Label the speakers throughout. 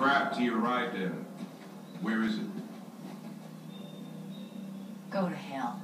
Speaker 1: craft your right in. Where is it?
Speaker 2: Go to hell.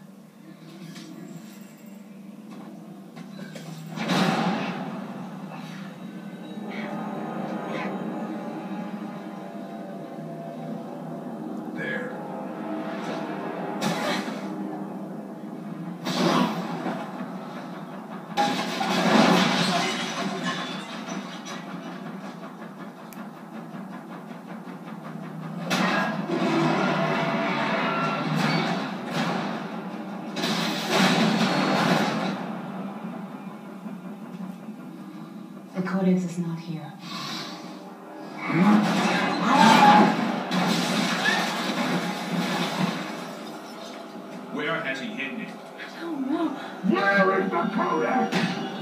Speaker 2: The Codex is not here.
Speaker 1: Where has he hidden it?
Speaker 2: Oh no.
Speaker 3: Where is the Codex?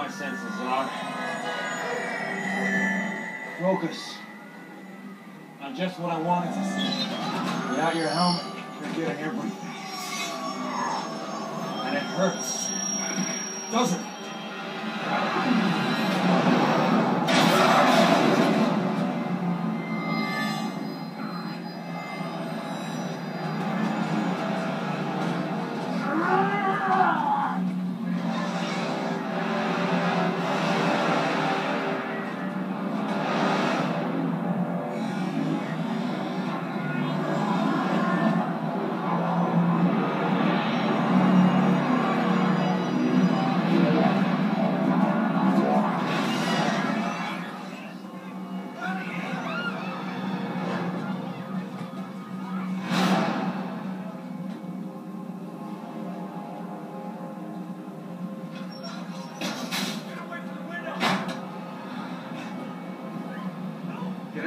Speaker 3: My
Speaker 4: senses, Locke. Focus on just what I wanted to see. Without your helmet, you're getting everything. And it hurts. Doesn't it?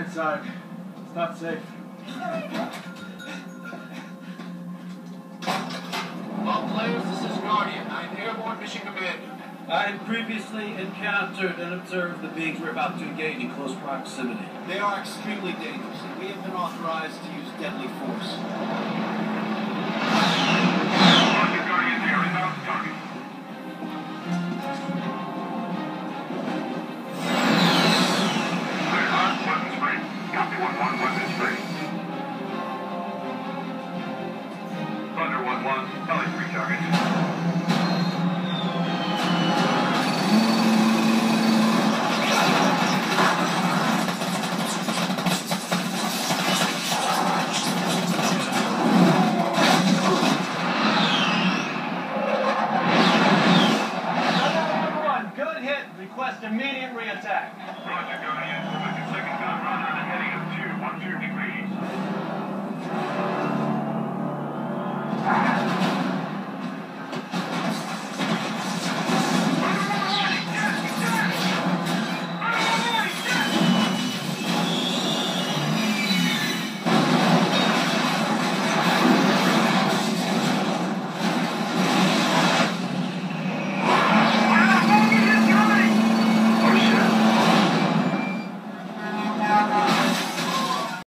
Speaker 5: Inside. It's not safe.
Speaker 6: All players, this is Guardian. I'm Airborne Mission Commander.
Speaker 7: I had previously encountered and observed the beings we're about to engage in close proximity.
Speaker 6: They are extremely dangerous, and we have been authorized to use deadly force.
Speaker 7: degree attack.
Speaker 3: Roger, Guardian. With second gun runner at a heading of 212 degrees.